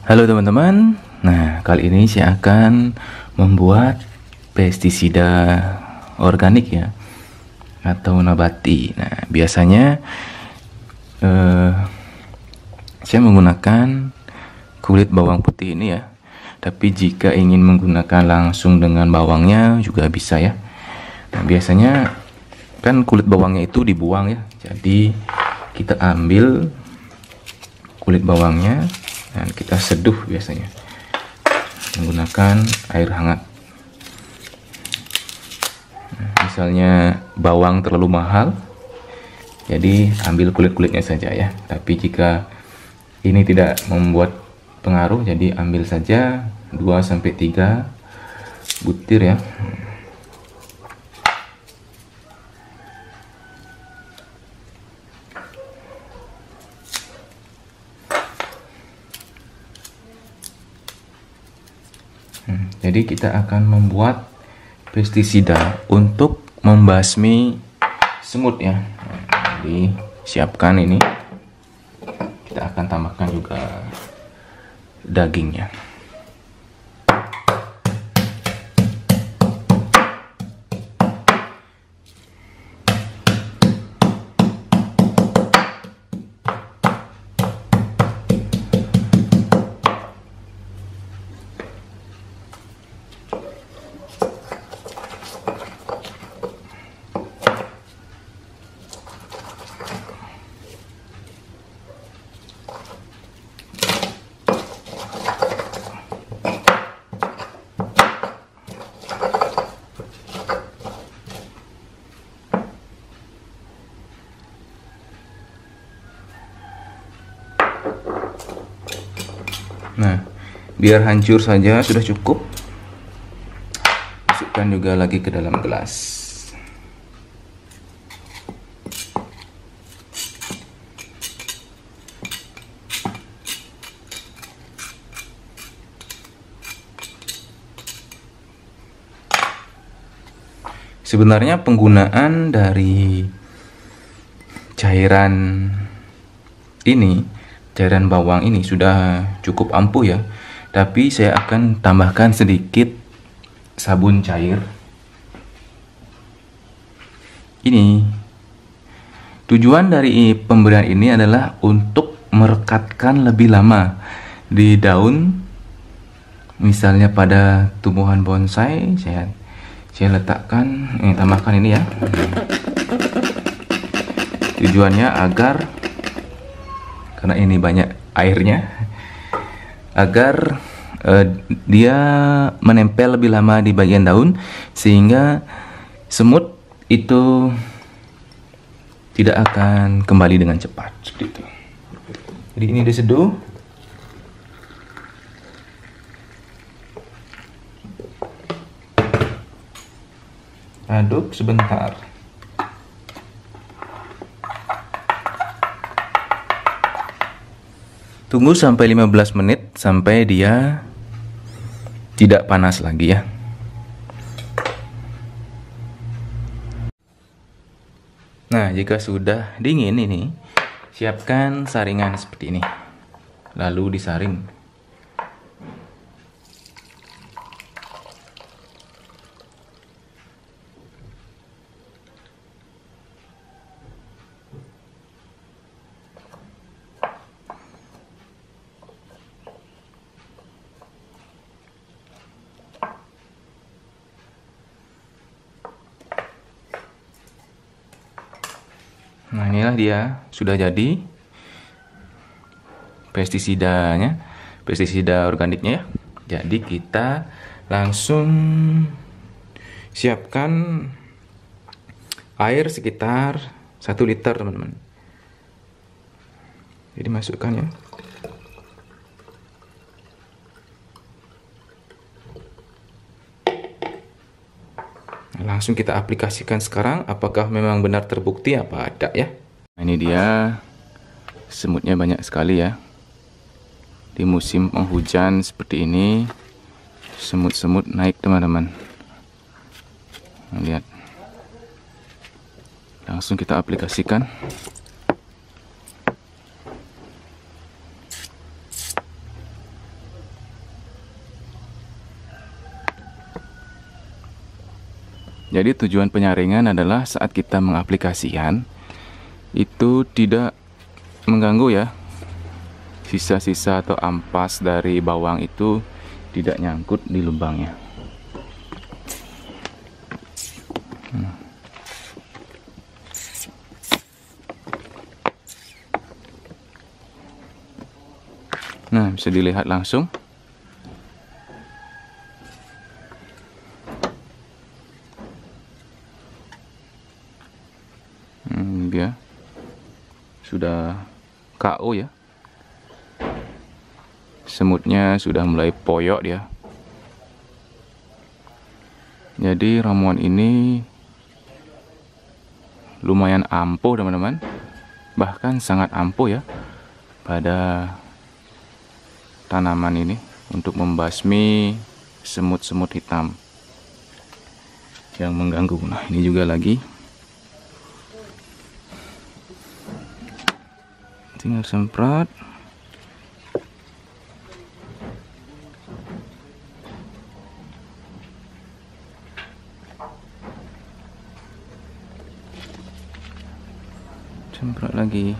Halo teman-teman, nah kali ini saya akan membuat pestisida organik ya atau nabati. Nah biasanya eh, saya menggunakan kulit bawang putih ini ya. Tapi jika ingin menggunakan langsung dengan bawangnya juga bisa ya. Nah biasanya kan kulit bawangnya itu dibuang ya. Jadi kita ambil kulit bawangnya dan kita seduh biasanya. Menggunakan air hangat. Nah, misalnya bawang terlalu mahal jadi ambil kulit-kulitnya saja ya. Tapi jika ini tidak membuat pengaruh jadi ambil saja 2 sampai 3 butir ya Hmm, jadi kita akan membuat pestisida untuk membasmi semut ya. Jadi siapkan ini. Kita akan tambahkan juga dagingnya. Biar hancur saja sudah cukup. Masukkan juga lagi ke dalam gelas. Sebenarnya penggunaan dari cairan ini cairan bawang ini sudah cukup ampuh ya tapi saya akan tambahkan sedikit sabun cair. Ini. Tujuan dari pemberian ini adalah untuk merekatkan lebih lama di daun. Misalnya pada tumbuhan bonsai saya saya letakkan ini tambahkan ini ya. Tujuannya agar karena ini banyak airnya agar uh, dia menempel lebih lama di bagian daun sehingga semut itu tidak akan kembali dengan cepat seperti itu. Jadi ini diseduh. Aduk sebentar. Tunggu sampai 15 menit sampai dia tidak panas lagi ya. Nah, jika sudah dingin ini, siapkan saringan seperti ini. Lalu disaring. Nah inilah dia sudah jadi pestisidanya, pestisida organiknya ya. Jadi kita langsung siapkan air sekitar 1 liter teman-teman. Jadi masukkan ya. Langsung kita aplikasikan sekarang. Apakah memang benar terbukti? Apa ada ya? Nah, ini dia. Semutnya banyak sekali ya. Di musim penghujan seperti ini semut-semut naik teman-teman. Nah, lihat. Langsung kita aplikasikan Jadi tujuan penyaringan adalah saat kita mengaplikasikan itu tidak mengganggu ya. Sisa-sisa atau ampas dari bawang itu tidak nyangkut di lubangnya. Hmm. Nah, bisa dilihat langsung. Sudah KO ya. Semutnya sudah mulai poyok dia. Jadi ramuan ini lumayan ampuh teman-teman. Bahkan sangat ampuh ya pada tanaman ini untuk membasmi semut-semut hitam yang mengganggu. Nah ini juga lagi tinggal semprot. Semprot lagi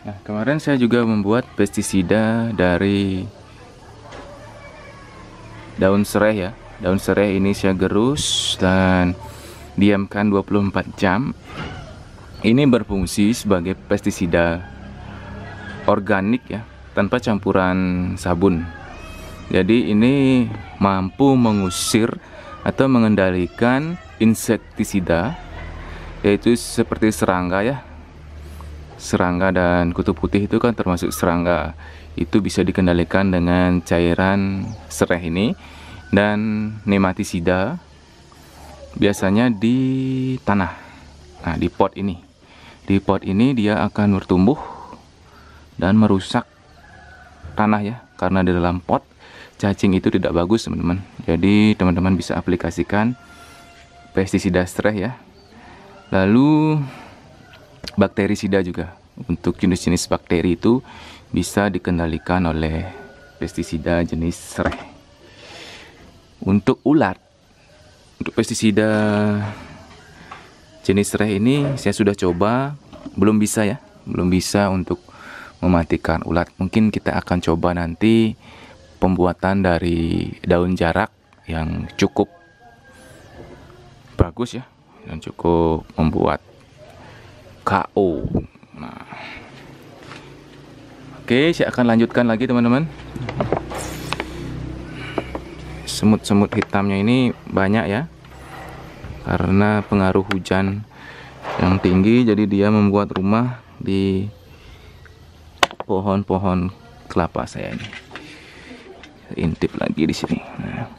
Nah, kemarin saya juga membuat pestisida dari daun serai ya. Daun serai ini saya gerus dan diamkan 24 jam. Ini berfungsi sebagai pestisida organik ya, tanpa campuran sabun. Jadi ini mampu mengusir atau mengendalikan insektisida yaitu seperti serangga ya serangga dan kutu putih itu kan termasuk serangga. Itu bisa dikendalikan dengan cairan serai ini. Dan nematisida biasanya di tanah. Nah di pot ini. Di pot ini dia akan bertumbuh dan merusak tanah ya karena di dalam pot cacing itu tidak bagus teman-teman. Jadi teman-teman bisa aplikasikan pestisida serai ya. Lalu bakterisida juga. Untuk jenis-jenis bakteri itu bisa dikendalikan oleh pestisida jenis serai. Untuk ulat, untuk pestisida jenis serai ini saya sudah coba, belum bisa ya, belum bisa untuk mematikan ulat. Mungkin kita akan coba nanti pembuatan dari daun jarak yang cukup bagus ya, yang cukup membuat KO. Nah. Oke, saya akan lanjutkan lagi teman-teman. Semut-semut hitamnya ini banyak ya. Karena pengaruh hujan yang tinggi jadi dia membuat rumah di pohon-pohon kelapa saya ini. Intip lagi di sini. Nah.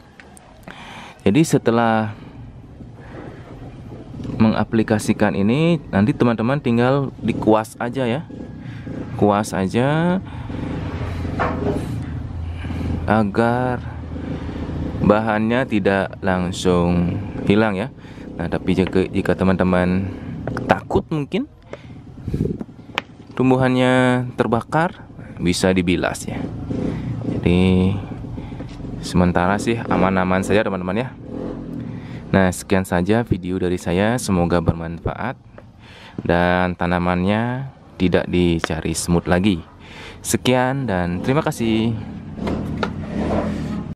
Jadi setelah mengaplikasikan ini nanti teman-teman tinggal dikuas aja ya. Kuas aja agar bahannya tidak langsung hilang ya. Nah tapi jika jika teman-teman takut mungkin tumbuhannya terbakar bisa dibilas ya. Jadi sementara sih aman-aman saja teman-teman ya Nah, sekian saja video dari saya. Semoga bermanfaat dan tanamannya tidak dicari semut lagi. Sekian dan terima kasih.